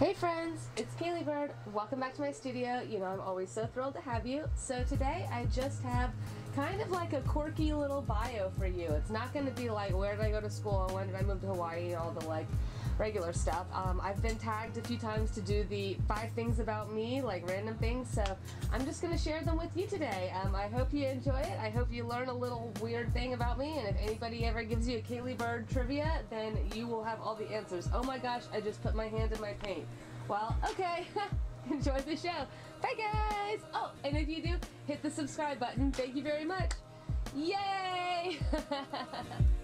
Hey friends, it's Caleigh Bird. Welcome back to my studio. You know, I'm always so thrilled to have you. So today I just have kind of like a quirky little bio for you. It's not going to be like where did I go to school and when did I move to Hawaii and all the like regular stuff. Um, I've been tagged a few times to do the five things about me, like random things, so I'm just going to share them with you today. Um, I hope you enjoy it. I hope you learn a little weird thing about me, and if anybody ever gives you a Caleigh Bird trivia, then you will have all the answers. Oh my gosh, I just put my hand in my paint. Well, okay. enjoy the show. Bye guys! Oh, and if you do, hit the subscribe button. Thank you very much. Yay!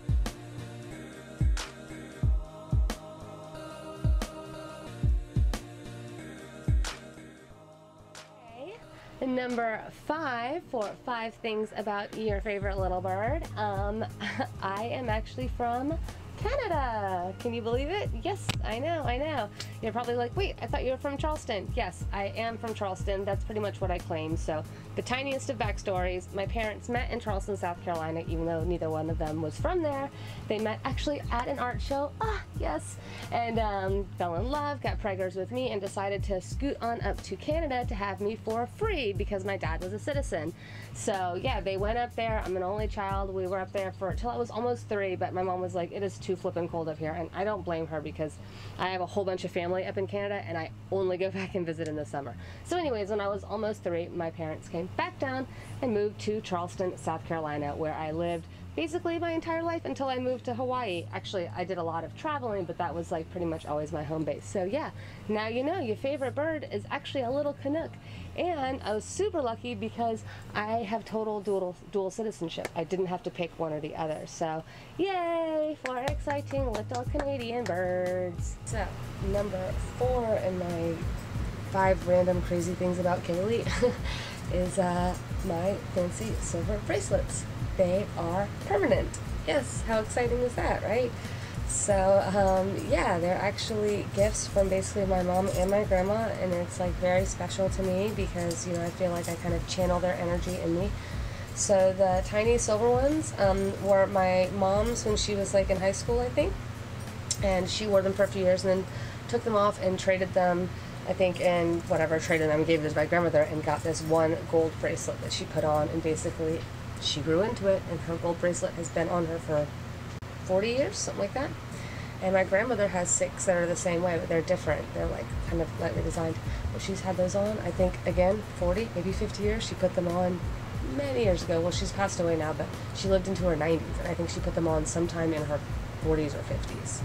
Number five for five things about your favorite little bird. Um, I am actually from Canada. Can you believe it? Yes, I know, I know. You're probably like, wait, I thought you were from Charleston. Yes, I am from Charleston. That's pretty much what I claim. So, the tiniest of backstories my parents met in Charleston, South Carolina, even though neither one of them was from there. They met actually at an art show. Ah, yes. And um, fell in love, got preggers with me, and decided to scoot on up to Canada to have me for free because my dad was a citizen. So, yeah, they went up there. I'm an only child. We were up there for till I was almost three, but my mom was like, it is too flipping cold up here. And I don't blame her because I have a whole bunch of family up in Canada and I only go back and visit in the summer. So, anyways, when I was almost three, my parents came back down and moved to Charleston, South Carolina, where I lived basically my entire life until I moved to Hawaii. Actually, I did a lot of traveling, but that was like pretty much always my home base. So yeah, now you know your favorite bird is actually a little Canuck. And I was super lucky because I have total dual, dual citizenship. I didn't have to pick one or the other. So yay for exciting little Canadian birds. So number four in my five random crazy things about Caleigh is uh, my fancy silver bracelets they are permanent. Yes, how exciting is that, right? So, um, yeah, they're actually gifts from basically my mom and my grandma, and it's like very special to me because, you know, I feel like I kind of channel their energy in me. So, the tiny silver ones um, were my mom's when she was like in high school, I think, and she wore them for a few years and then took them off and traded them. I think, and whatever, traded them, gave it to my grandmother, and got this one gold bracelet that she put on, and basically she grew into it, and her gold bracelet has been on her for 40 years, something like that. And my grandmother has six that are the same way, but they're different. They're like kind of lightly designed. But she's had those on, I think, again, 40, maybe 50 years. She put them on many years ago. Well, she's passed away now, but she lived into her 90s, and I think she put them on sometime in her 40s or 50s.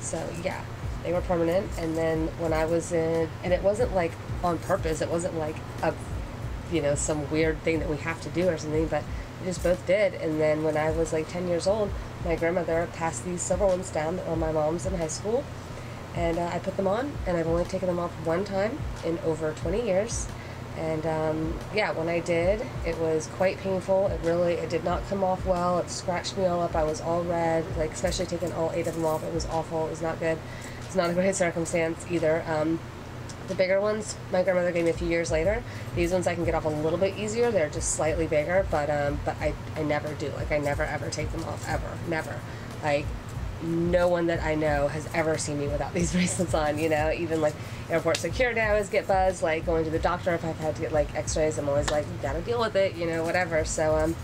So, yeah, they were permanent. And then when I was in, and it wasn't like on purpose, it wasn't like a, you know, some weird thing that we have to do or something, but just both did. And then when I was like 10 years old, my grandmother passed these silver ones down on my mom's in high school. And uh, I put them on, and I've only taken them off one time in over 20 years. And um, yeah, when I did, it was quite painful. It really, it did not come off well. It scratched me all up. I was all red, like especially taking all eight of them off. It was awful. It was not good. It's not a great circumstance either. Um, the bigger ones, my grandmother gave me a few years later. These ones I can get off a little bit easier. They're just slightly bigger, but um, but I, I never do. Like I never ever take them off ever, never. Like no one that I know has ever seen me without these bracelets on. You know, even like airport security, I always get buzzed. Like going to the doctor if I've had to get like X-rays, I'm always like, you gotta deal with it. You know, whatever. So um,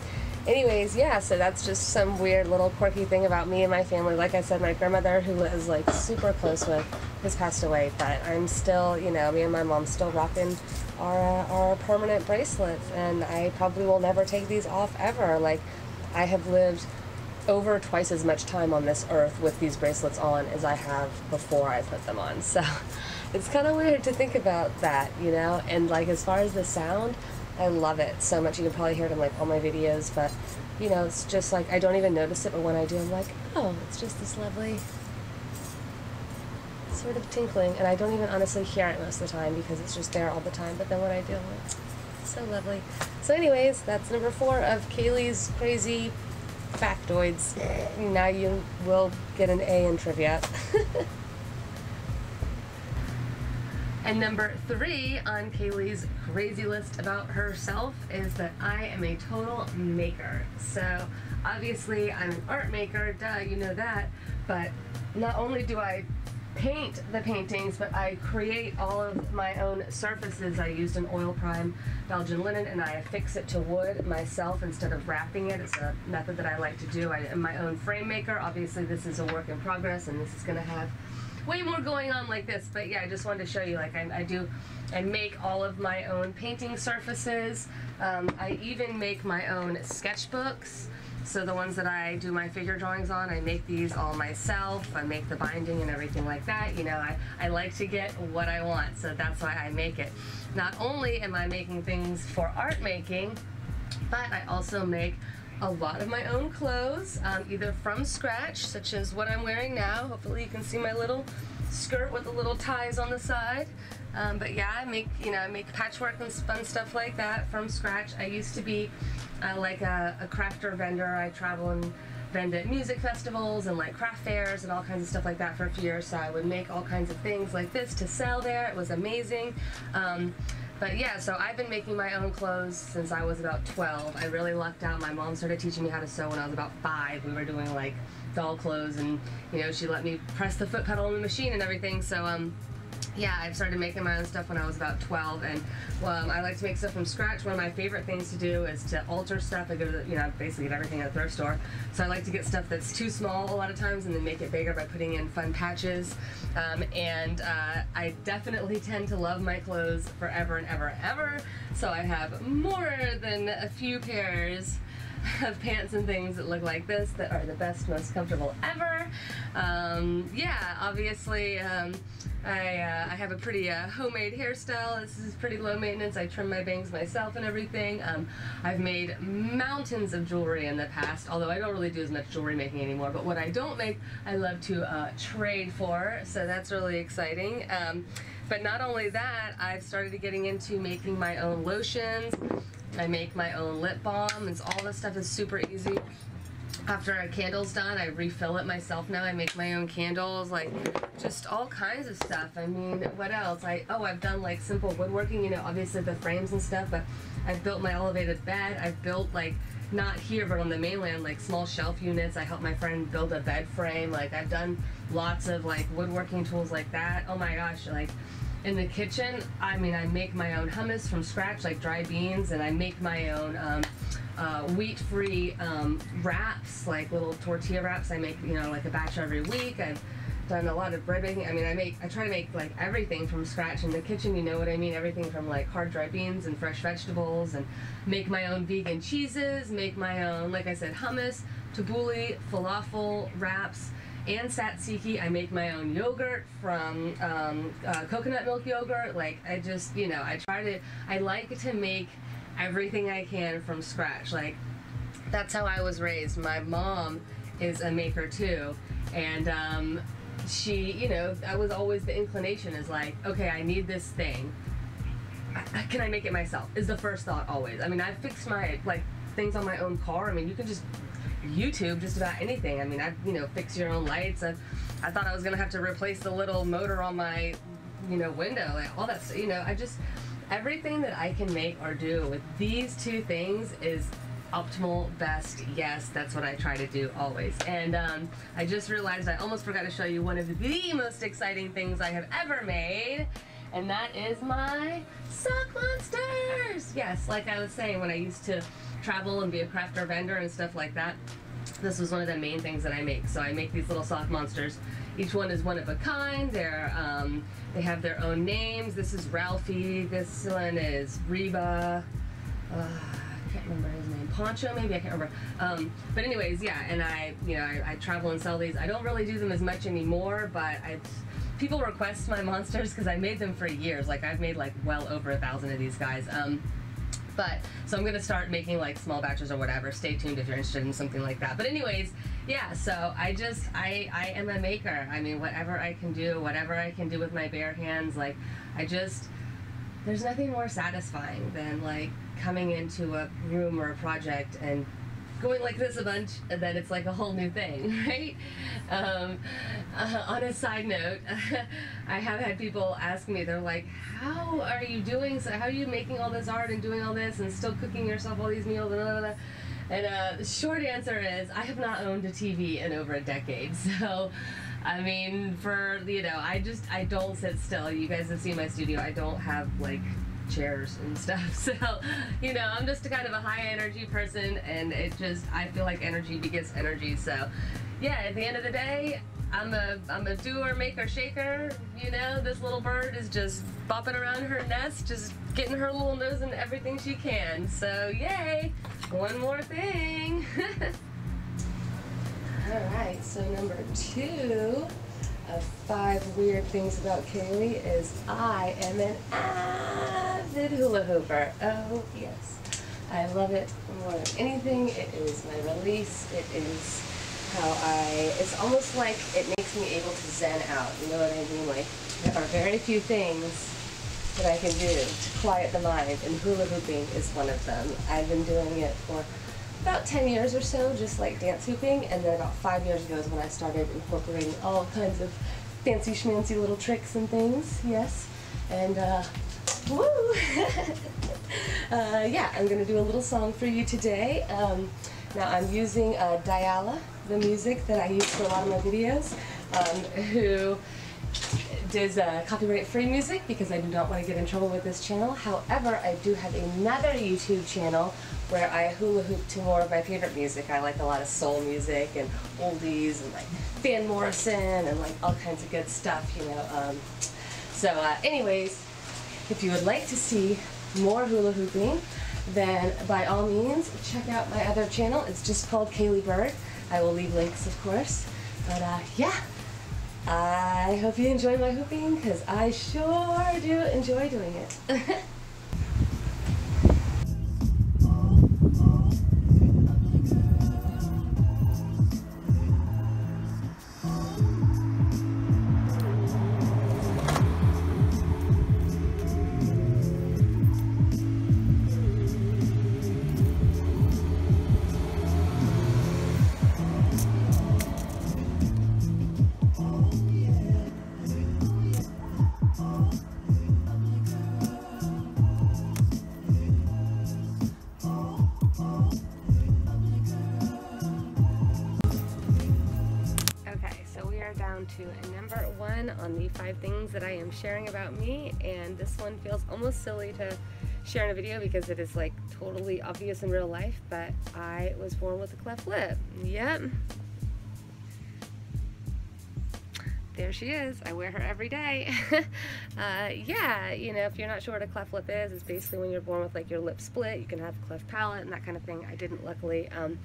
anyways, yeah, so that's just some weird little quirky thing about me and my family. Like I said, my grandmother, who was like super close with, has passed away, but I'm still, you know, me and my mom still rocking our, uh, our permanent bracelets, and I probably will never take these off ever. Like, I have lived over twice as much time on this earth with these bracelets on as I have before I put them on. So it's kind of weird to think about that, you know? And like as far as the sound, I love it so much. You can probably hear it in like all my videos, but you know, it's just like I don't even notice it, but when I do, I'm like, oh, it's just this lovely sort of tinkling, and I don't even honestly hear it most of the time because it's just there all the time. But then when I do, I'm like, so lovely. So, anyways, that's number four of Caleigh's crazy factoids. Now you will get an A in trivia. And number three on Caleigh's crazy list about herself is that I am a total maker. So obviously I'm an art maker, duh, you know that. But not only do I paint the paintings, but I create all of my own surfaces. I used an oil prime Belgian linen and I affix it to wood myself instead of wrapping it. It's a method that I like to do. I am my own frame maker. Obviously, this is a work in progress and this is going to have way more going on like this. But yeah, I just wanted to show you like I, I do, I make all of my own painting surfaces. Um, I even make my own sketchbooks. So the ones that I do my figure drawings on, I make these all myself. I make the binding and everything like that. You know, I, I like to get what I want, so that's why I make it. Not only am I making things for art making, but I also make a lot of my own clothes, um, either from scratch, such as what I'm wearing now. Hopefully you can see my little skirt with the little ties on the side. Um, but yeah, I make, you know, I make patchwork and fun stuff like that from scratch. I used to be uh, like a, a crafter vendor. I travel and vend at music festivals and like craft fairs and all kinds of stuff like that for a few years. So I would make all kinds of things like this to sell there. It was amazing. Um, but yeah, so I've been making my own clothes since I was about 12. I really lucked out. My mom started teaching me how to sew when I was about five. We were doing like doll clothes and, you know, she let me press the foot pedal on the machine and everything. So, um, yeah, I started making my own stuff when I was about 12, and um, I like to make stuff from scratch. One of my favorite things to do is to alter stuff. I go to, the, you know, basically get everything at a thrift store. So I like to get stuff that's too small a lot of times and then make it bigger by putting in fun patches. Um, and uh, I definitely tend to love my clothes forever and ever and ever. So I have more than a few pairs of pants and things that look like this that are the best, most comfortable ever. Um, yeah, obviously, um, I, uh, I have a pretty uh, homemade hairstyle. This is pretty low maintenance. I trim my bangs myself and everything. Um, I've made mountains of jewelry in the past, although I don't really do as much jewelry making anymore. But what I don't make, I love to uh, trade for, so that's really exciting. Um, but not only that, I've started getting into making my own lotions. I make my own lip balm. It's all this stuff is super easy after a candle's done, I refill it myself now. I make my own candles, like just all kinds of stuff. I mean, what else? I oh, I've done like simple woodworking, you know, obviously the frames and stuff, but I've built my elevated bed. I've built like not here but on the mainland like small shelf units. I helped my friend build a bed frame. Like I've done lots of like woodworking tools like that. Oh my gosh, like in the kitchen, I mean, I make my own hummus from scratch, like dry beans, and I make my own um, uh, wheat-free um, wraps, like little tortilla wraps. I make, you know, like a batch every week. I've done a lot of bread baking. I mean, I make, I try to make like everything from scratch in the kitchen. You know what I mean? Everything from like hard dry beans and fresh vegetables, and make my own vegan cheeses. Make my own, like I said, hummus, tabbouleh, falafel wraps and tzatziki. I make my own yogurt from um, uh, coconut milk yogurt. Like I just, you know, I try to. I like to make everything I can from scratch. Like that's how I was raised. My mom is a maker too, and um, she, you know, that was always the inclination is like, okay, I need this thing. Can I make it myself? Is the first thought always. I mean, I fixed my like things on my own car. I mean, you can just YouTube just about anything. I mean, I you know fix your own lights. I, I thought I was gonna have to replace the little motor on my you know window, like all that. You know, I just everything that I can make or do with these two things is optimal best yes that's what i try to do always and um, i just realized i almost forgot to show you one of the most exciting things i have ever made and that is my sock monsters yes like i was saying when i used to travel and be a crafter vendor and stuff like that this was one of the main things that i make so i make these little sock monsters each one is one of a kind. They're um, they have their own names. This is Ralphie. This one is Reba. Uh, I can't remember. Poncho, maybe I can't remember. Um, but anyways, yeah. And I, you know, I, I, travel and sell these. I don't really do them as much anymore, but I. People request my monsters because I made them for years. Like I've made like well over a thousand of these guys. Um, but so I'm gonna start making like small batches or whatever. Stay tuned if you're interested in something like that. But anyways, yeah. So I just I I am a maker. I mean, whatever I can do, whatever I can do with my bare hands, like I just there's nothing more satisfying than like coming into a room or a project and going like this a bunch and then it's like a whole new thing right um, uh, on a side note i have had people ask me they're like how are you doing so how are you making all this art and doing all this and still cooking yourself all these meals and blah, blah, blah. And uh, the short answer is I have not owned a TV in over a decade. So I mean, for you know, I just I don't sit still. You guys have seen my studio. I don't have like chairs and stuff. So, you know, I'm just a kind of a high energy person, and it just I feel like energy begets energy. So, yeah, at the end of the day, I'm a I'm a doer, maker, shaker. You know, this little bird is just bopping around her nest, just getting her little nose in everything she can. So, yay! One more thing. All right, so number two of five weird things about Caleigh is I am an avid hula hooper. Oh, yes. I love it more than anything. It is my release. It is how I, it's almost like it makes me able to zen out. You know what I mean? Like, there are very few things that I can do to quiet the mind, and hula hooping is one of them. I've been doing it for about 10 years or so, just like dance hooping, and then about five years ago is when I started incorporating all kinds of fancy schmancy little tricks and things, yes. And, uh, woo! uh, yeah, I'm gonna do a little song for you today. Um, now I'm using uh, Dyalla, the music that I use for a lot of my videos, um, who does uh, copyright free music because I do not want to get in trouble with this channel. However, I do have another YouTube channel where I hula hoop to more of my favorite music. I like a lot of soul music and oldies and like Van Morrison and like all kinds of good stuff, you know. Um, so uh, anyways, if you would like to see more hula hooping, then by all means, check out my other channel. It's just called Caleigh Bird. I will leave links, of course. But uh, yeah, I hope you enjoy my hooping because I sure do enjoy doing it. to number one on the five things that I am sharing about me and this one feels almost silly to share in a video because it is like totally obvious in real life but I was born with a cleft lip. Yep. There she is. I wear her every day. uh, yeah, you know, if you're not sure what a cleft lip is, it's basically when you're born with like your lip split. You can have a cleft palate and that kind of thing. I didn't luckily. Um,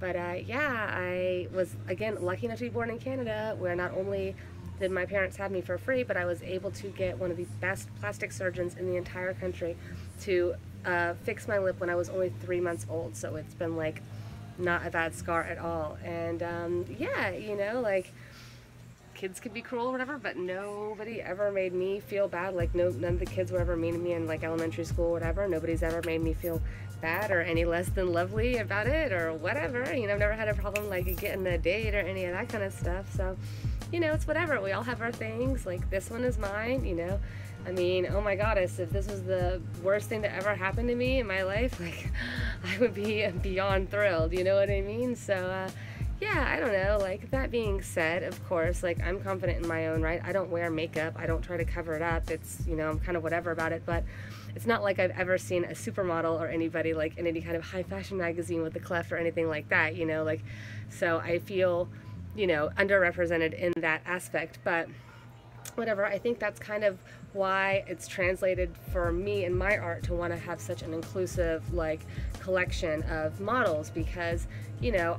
but uh, yeah, I was, again, lucky enough to be born in Canada, where not only did my parents have me for free, but I was able to get one of the best plastic surgeons in the entire country to uh, fix my lip when I was only three months old. So it's been like not a bad scar at all. And um, yeah, you know, like kids could be cruel or whatever, but nobody ever made me feel bad. Like no, none of the kids were ever mean to me in like elementary school or whatever. Nobody's ever made me feel bad or any less than lovely about it or whatever. You know, I've never had a problem like getting a date or any of that kind of stuff. So, you know, it's whatever. We all have our things. Like this one is mine, you know. I mean, oh my goddess, if this was the worst thing that ever happened to me in my life, like I would be beyond thrilled, you know what I mean? So, uh, yeah, I don't know. Like, that being said, of course, like, I'm confident in my own right. I don't wear makeup. I don't try to cover it up. It's, you know, I'm kind of whatever about it. But it's not like I've ever seen a supermodel or anybody, like, in any kind of high fashion magazine with a cleft or anything like that, you know, like, so I feel, you know, underrepresented in that aspect. But whatever, I think that's kind of why it's translated for me in my art to want to have such an inclusive, like, collection of models because, you know,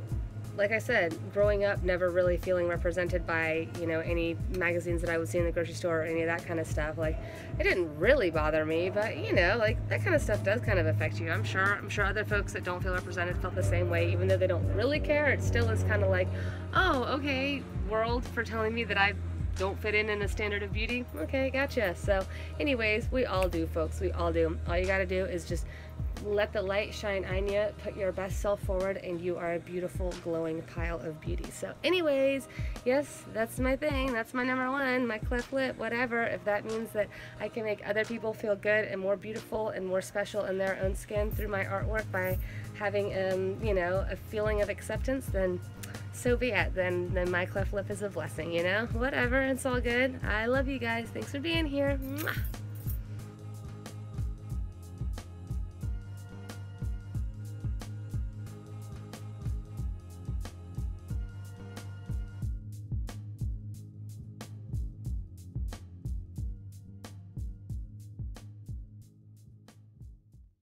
like I said, growing up, never really feeling represented by, you know, any magazines that I would see in the grocery store or any of that kind of stuff. Like, it didn't really bother me, but, you know, like, that kind of stuff does kind of affect you. I'm sure, I'm sure other folks that don't feel represented felt the same way, even though they don't really care. It still is kind of like, oh, okay, world for telling me that I don't fit in in a standard of beauty. Okay, gotcha. So, anyways, we all do, folks. We all do. All you got to do is just let the light shine on you, put your best self forward, and you are a beautiful, glowing pile of beauty. So, anyways, yes, that's my thing. That's my number one, my cleft lip, whatever. If that means that I can make other people feel good and more beautiful and more special in their own skin through my artwork by having, um, you know, a feeling of acceptance, then so be it. Then, then my cleft lip is a blessing, you know? Whatever, it's all good. I love you guys. Thanks for being here. Mwah.